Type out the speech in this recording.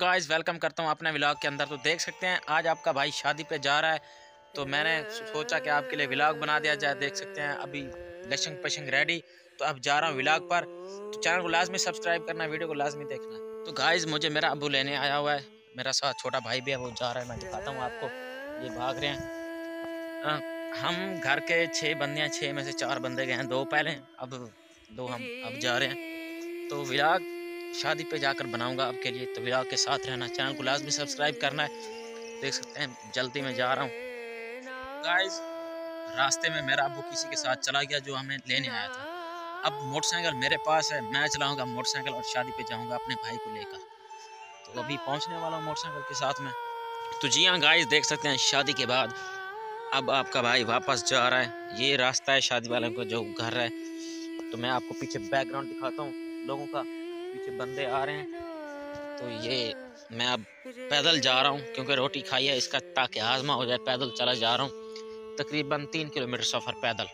Guys welcome करता हूँ अपने व्लॉग के अंदर। तो देख सकते हैं, आज आपका भाई शादी पे जा रहा है। तो मैंने सोचा कि आपके लिए व्लॉग बना दिया जाए। देख सकते हैं, अभी लशंग पशंग रेडी तो अब जा रहा हूँ व्लॉग पर। तो चैनल को लाजमी सब्सक्राइब करना वीडियो को लाजमी देखना। तो गाइज़ मुझे मेरा अबू लेने आया हुआ है। मेरा साथ छोटा भाई भी है, वो जा रहा है। मैं दिखाता हूँ आपको। ये भाग रहे हैं। हम घर के छः बंदे हैं छः में से चार बंदे गए हैं। दो पहले, अब दो हम अब जा रहे हैं। तो व्लॉग शादी पे जाकर बनाऊँगा आपके लिए। तो व्लॉग के साथ रहना, चैनल को लाजमी सब्सक्राइब करना है। देख सकते हैं, जल्दी में जा रहा हूँ। गाइस रास्ते में मेरा अबू किसी के साथ चला गया जो हमें लेने आया था। अब मोटरसाइकिल मेरे पास है, मैं चलाऊँगा मोटरसाइकिल और शादी पर जाऊँगा अपने भाई को लेकर। तो अभी पहुँचने वाला हूँ मोटरसाइकिल के साथ में। तो जी हाँ गाइस देख सकते हैं, शादी के बाद अब आपका भाई वापस जा रहा है। ये रास्ता है शादी वाले का जो घर है। तो मैं आपको पीछे बैकग्राउंड दिखाता हूँ लोगों का। पीछे बंदे आ रहे हैं। तो ये मैं अब पैदल जा रहा हूँ क्योंकि रोटी खाई है इसका ताकि हाजमा हो जाए पैदल चला जा रहा हूँ। तकरीबन तीन किलोमीटर सफ़र पैदल।